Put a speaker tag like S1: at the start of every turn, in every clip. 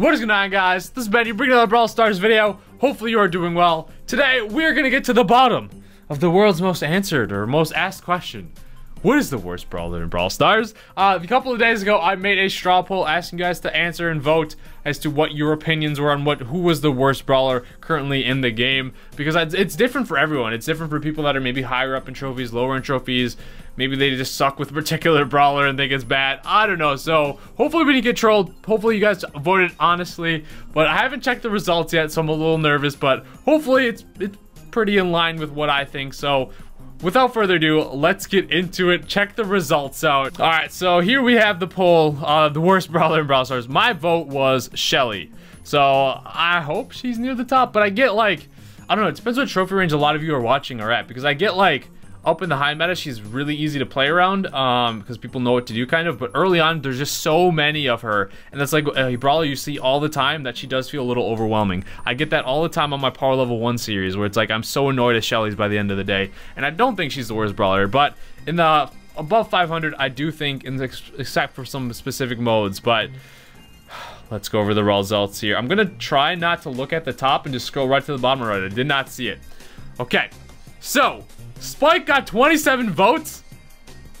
S1: What is going on guys? This is Ben, you bring another Brawl Stars video. Hopefully you are doing well. Today, we're gonna get to the bottom of the world's most answered or most asked question. What is the worst brawler in Brawl Stars? Uh, a couple of days ago, I made a straw poll asking you guys to answer and vote as to what your opinions were on what who was the worst brawler currently in the game. Because it's different for everyone. It's different for people that are maybe higher up in trophies, lower in trophies. Maybe they just suck with a particular brawler and think it's bad. I don't know. So hopefully we didn't get trolled. Hopefully you guys voted honestly. But I haven't checked the results yet, so I'm a little nervous. But hopefully it's it's pretty in line with what I think. So without further ado, let's get into it. Check the results out. All right, so here we have the poll, uh, the worst brawler in Brawl Stars. My vote was Shelly. So I hope she's near the top, but I get like, I don't know, it depends what trophy range a lot of you are watching are at, because I get like, up in the high meta, she's really easy to play around um, because people know what to do kind of. But early on, there's just so many of her. And that's like a brawler you see all the time that she does feel a little overwhelming. I get that all the time on my power level 1 series where it's like I'm so annoyed at Shelly's by the end of the day. And I don't think she's the worst brawler. But in the above 500, I do think, in the, except for some specific modes. But let's go over the results here. I'm going to try not to look at the top and just scroll right to the bottom right. I did not see it. Okay, so Spike got 27 votes?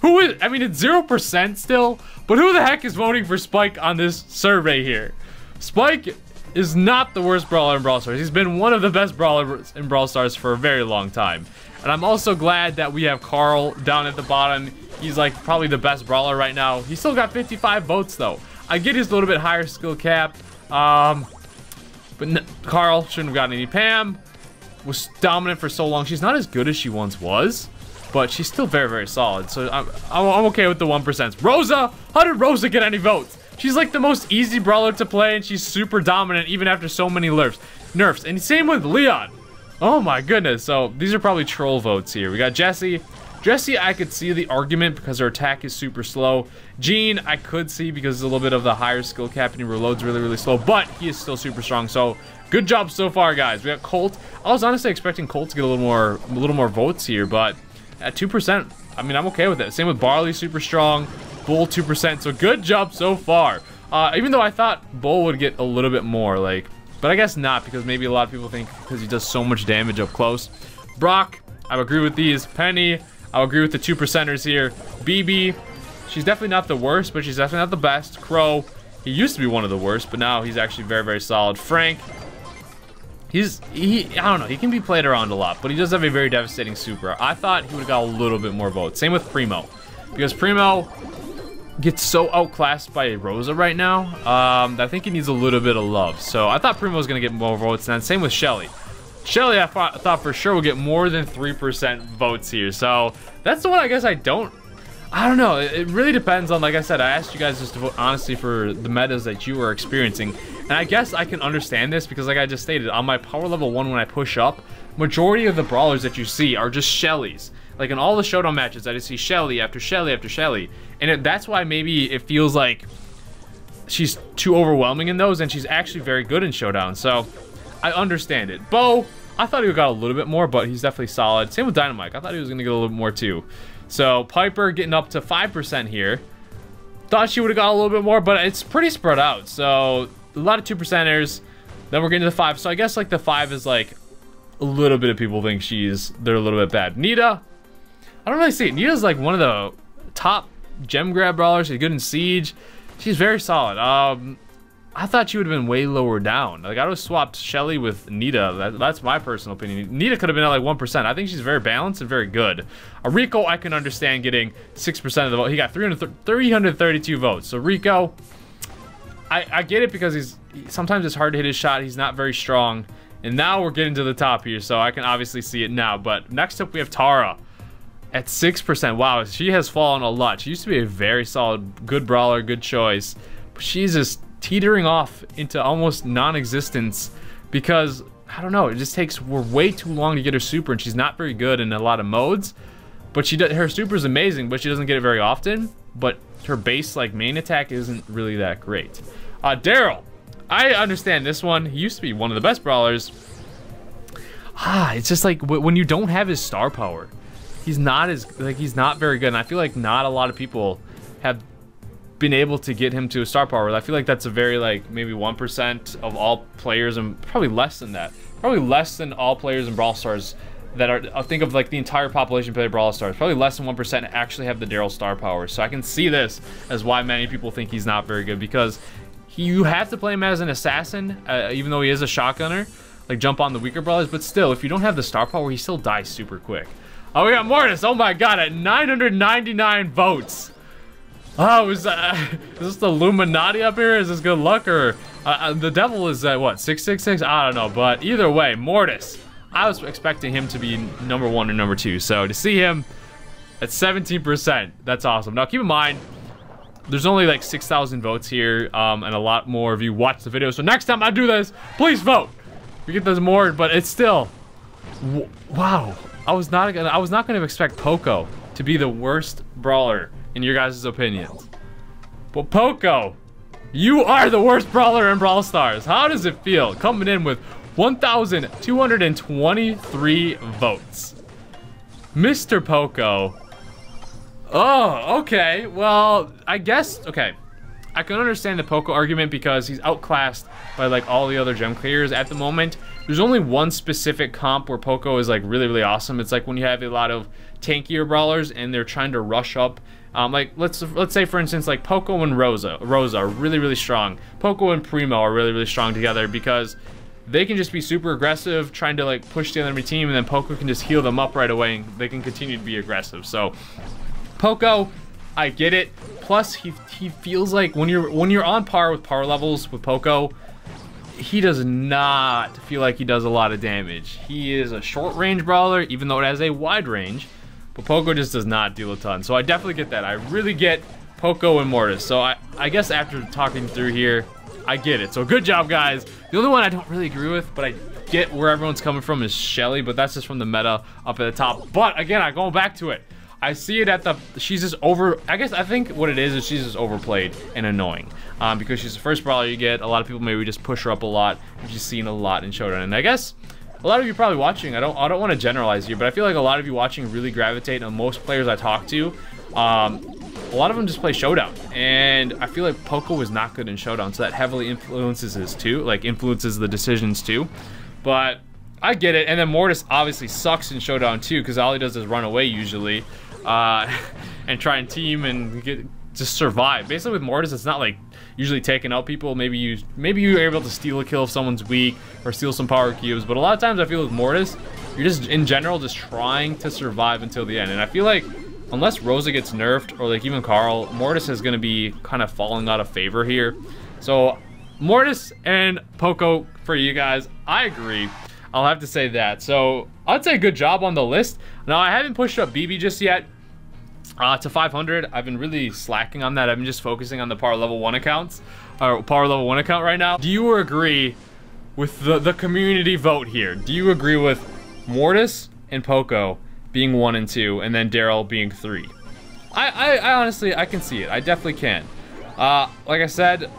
S1: Who is, I mean, it's 0% still, but who the heck is voting for Spike on this survey here? Spike is not the worst brawler in Brawl Stars. He's been one of the best brawlers in Brawl Stars for a very long time. And I'm also glad that we have Carl down at the bottom. He's like probably the best brawler right now. He still got 55 votes though. I get his little bit higher skill cap. Um, but Carl shouldn't have gotten any Pam was dominant for so long. She's not as good as she once was, but she's still very, very solid. So I'm, I'm okay with the 1%. Rosa! How did Rosa get any votes? She's like the most easy brawler to play, and she's super dominant even after so many nerfs. Nerfs. And same with Leon. Oh my goodness. So these are probably troll votes here. We got Jessie. Jessie, I could see the argument because her attack is super slow. Gene, I could see because it's a little bit of the higher skill cap and he reloads really, really slow, but he is still super strong. So good job so far, guys. We got Colt. I was honestly expecting Colt to get a little more, a little more votes here, but at 2%, I mean, I'm okay with it. Same with Barley, super strong. Bull, 2%. So good job so far. Uh, even though I thought Bull would get a little bit more, like, but I guess not because maybe a lot of people think because he does so much damage up close. Brock, I agree with these. Penny, I'll agree with the two percenters here. Bibi, she's definitely not the worst, but she's definitely not the best. Crow, he used to be one of the worst, but now he's actually very, very solid. Frank, he's, he, I don't know, he can be played around a lot, but he does have a very devastating super. I thought he would have got a little bit more votes. Same with Primo, because Primo gets so outclassed by Rosa right now um, I think he needs a little bit of love. So I thought Primo was going to get more votes, and same with Shelly. Shelly, I thought, thought for sure would get more than 3% votes here. So that's the one I guess I don't I don't know. It really depends on, like I said, I asked you guys just to vote honestly for the metas that you are experiencing. And I guess I can understand this because like I just stated, on my power level 1 when I push up, majority of the brawlers that you see are just Shellys. Like in all the showdown matches, I just see Shelly after Shelly after Shelly. And it, that's why maybe it feels like she's too overwhelming in those and she's actually very good in showdown. So I understand it. Bo, I thought he got a little bit more, but he's definitely solid. Same with Dynamike. I thought he was going to get a little more too. So Piper getting up to 5% here. Thought she would have got a little bit more, but it's pretty spread out. So a lot of 2%ers. Then we're getting to the 5. So I guess like the 5 is like a little bit of people think she's, they're a little bit bad. Nita, I don't really see it. Nita's like one of the top gem grab brawlers. She's good in Siege. She's very solid. Um, I thought she would have been way lower down. Like, I would have swapped Shelly with Nita. That, that's my personal opinion. Nita could have been at like 1%. I think she's very balanced and very good. A Rico, I can understand getting 6% of the vote. He got 300, 332 votes. So, Rico, I, I get it because he's sometimes it's hard to hit his shot. He's not very strong. And now we're getting to the top here, so I can obviously see it now. But next up, we have Tara at 6%. Wow, she has fallen a lot. She used to be a very solid, good brawler, good choice. But she's just teetering off into almost non-existence because I don't know, it just takes way too long to get her super and she's not very good in a lot of modes. But she does, her super is amazing, but she doesn't get it very often. But her base like main attack isn't really that great. Uh, Darryl, I understand this one. He used to be one of the best brawlers. Ah, it's just like when you don't have his star power, he's not as like he's not very good. And I feel like not a lot of people have been able to get him to a star power. I feel like that's a very like maybe 1% of all players and probably less than that. Probably less than all players in Brawl Stars that are, I think of like the entire population play Brawl Stars. Probably less than 1% actually have the Darryl star power. So I can see this as why many people think he's not very good because he, you have to play him as an assassin, uh, even though he is a shotgunner, like jump on the weaker brawlers. But still, if you don't have the star power, he still dies super quick. Oh, we got Mortis. Oh my god, at 999 votes. Oh, is, uh, is this the Illuminati up here? Is this good luck or uh, uh the devil is at what 666? I don't know, but either way, Mortis. I was expecting him to be number one or number two, so to see him at 17%, that's awesome. Now keep in mind, there's only like 6,000 votes here, um, and a lot more of you watch the video. So next time I do this, please vote. We get those more, but it's still, wow. I was not gonna, I was not gonna expect Poco to be the worst brawler in your guys' opinions. But Poco, you are the worst brawler in Brawl Stars. How does it feel coming in with 1,223 votes? Mr. Poco. Oh, okay. Well, I guess, okay. I can understand the Poco argument because he's outclassed by like all the other gem clears at the moment. There's only one specific comp where Poco is like really, really awesome. It's like when you have a lot of tankier brawlers and they're trying to rush up. Um, like let's let's say for instance like Poco and Rosa, Rosa are really, really strong. Poco and Primo are really, really strong together because they can just be super aggressive, trying to like push the enemy team, and then Poco can just heal them up right away, and they can continue to be aggressive. So Poco, I get it. Plus, he he feels like when you're when you're on par with power levels with Poco, he does not feel like he does a lot of damage. He is a short range brawler, even though it has a wide range. But Poco just does not deal a ton. So I definitely get that. I really get Poco and Mortis. So I, I guess after talking through here, I get it. So good job, guys. The only one I don't really agree with, but I get where everyone's coming from is Shelly, but that's just from the meta up at the top. But again, I go back to it. I see it at the, she's just over, I guess I think what it is is she's just overplayed and annoying. Um, because she's the first brawler you get. A lot of people maybe just push her up a lot. She's seen a lot in Showdown. And I guess a lot of you probably watching, I don't I don't want to generalize here, but I feel like a lot of you watching really gravitate, and most players I talk to, um, a lot of them just play Showdown. And I feel like Poco was not good in Showdown, so that heavily influences his too, like influences the decisions too. But I get it. And then Mortis obviously sucks in Showdown too, because all he does is run away usually uh, and try and team and get just survive. Basically with Mortis, it's not like usually taking out people. Maybe you maybe you're able to steal a kill if someone's weak or steal some power cubes. But a lot of times I feel with Mortis, you're just in general just trying to survive until the end. And I feel like unless Rosa gets nerfed or like even Carl, Mortis is going to be kind of falling out of favor here. So Mortis and Poco for you guys, I agree. I'll have to say that. So I'd say good job on the list. Now, I haven't pushed up Bibi just yet uh, to 500. I've been really slacking on that. I've been just focusing on the power level 1 accounts, or power level 1 account right now. Do you agree with the, the community vote here? Do you agree with Mortis and Poco being 1 and 2, and then Darryl being 3? I, I, I honestly, I can see it. I definitely can. Uh, like I said,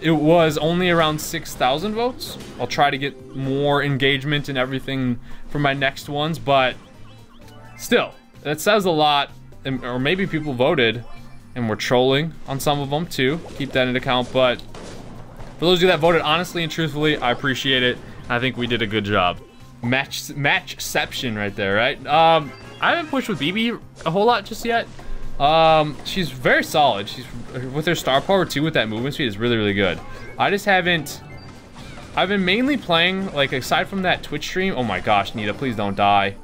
S1: it was only around 6,000 votes. I'll try to get more engagement and everything for my next ones, but still, that says a lot. Or maybe people voted and were trolling on some of them too. Keep that in account, but for those of you that voted honestly and truthfully, I appreciate it. I think we did a good job. Match matchception right there, right? Um, I haven't pushed with Bibi a whole lot just yet. Um, she's very solid. She's with her star power too. With that movement speed is really really good. I just haven't. I've been mainly playing like aside from that Twitch stream. Oh my gosh, Nita, please don't die.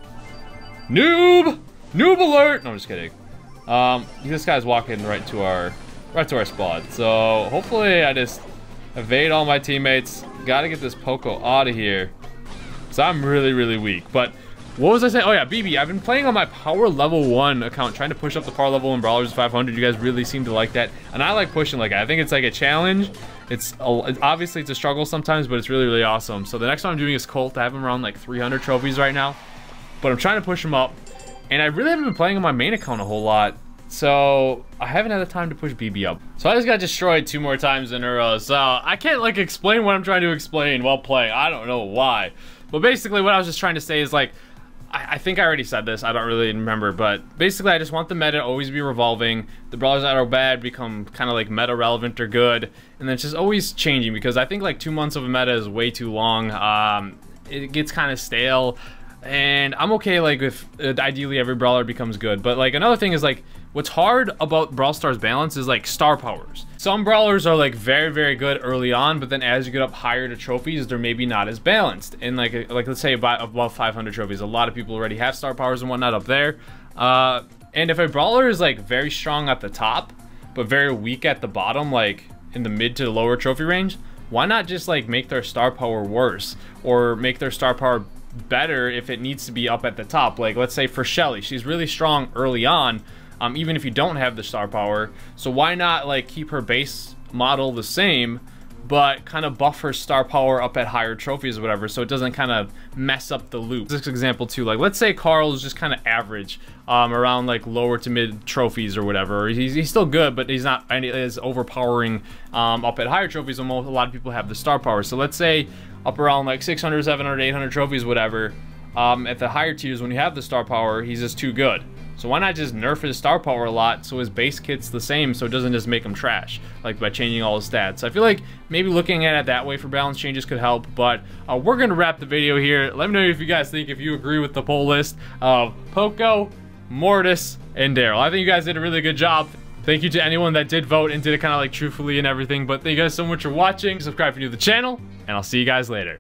S1: Noob, noob alert. No, I'm just kidding. Um, this guy's walking right to our right to our spot. So hopefully I just evade all my teammates. Got to get this Poco out of here. So I'm really really weak, but. What was I saying? Oh yeah, Bibi, I've been playing on my power level 1 account, trying to push up the power level in Brawlers 500. You guys really seem to like that. And I like pushing like that. I think it's like a challenge. It's a, obviously it's a struggle sometimes, but it's really, really awesome. So the next one I'm doing is Colt. I have him around like 300 trophies right now. But I'm trying to push him up. And I really haven't been playing on my main account a whole lot. So I haven't had the time to push Bibi up. So I just got destroyed two more times in a row. So I can't like explain what I'm trying to explain while playing. I don't know why. But basically what I was just trying to say is like, I, I think I already said this. I don't really remember, but basically, I just want the meta to always be revolving. The brawlers that are bad become kind of like meta relevant or good, and then it's just always changing because I think like two months of a meta is way too long. Um, it gets kind of stale and I'm okay like if uh, ideally every brawler becomes good. But like another thing is like what's hard about Brawl Stars balance is like star powers. Some brawlers are like very very good early on but then as you get up higher to trophies they're maybe not as balanced. And like like let's say about above 500 trophies. A lot of people already have star powers and whatnot up there. Uh, and if a brawler is like very strong at the top but very weak at the bottom like in the mid to lower trophy range why not just like make their star power worse or make their star power better if it needs to be up at the top. Like let's say for Shelly, she's really strong early on, um, even if you don't have the star power. So why not like keep her base model the same, but kind of buff her star power up at higher trophies or whatever, so it doesn't kind of mess up the loop. This example too, like let's say Carl is just kind of average, um, around like lower to mid trophies or whatever. He's, he's still good, but he's not as overpowering um, up at higher trophies. Almost a lot of people have the star power. So let's say up around like 600, 700, 800 trophies, whatever. Um, at the higher tiers, when you have the star power, he's just too good. So why not just nerf his star power a lot so his base kit's the same so it doesn't just make him trash, like by changing all his stats. So I feel like maybe looking at it that way for balance changes could help, but uh, we're going to wrap the video here. Let me know if you guys think, if you agree with the poll list of Poco, Mortis, and Darryl. I think you guys did a really good job. Thank you to anyone that did vote and did it kind of like truthfully and everything, but thank you guys so much for watching. Subscribe if you're new to the channel, and I'll see you guys later.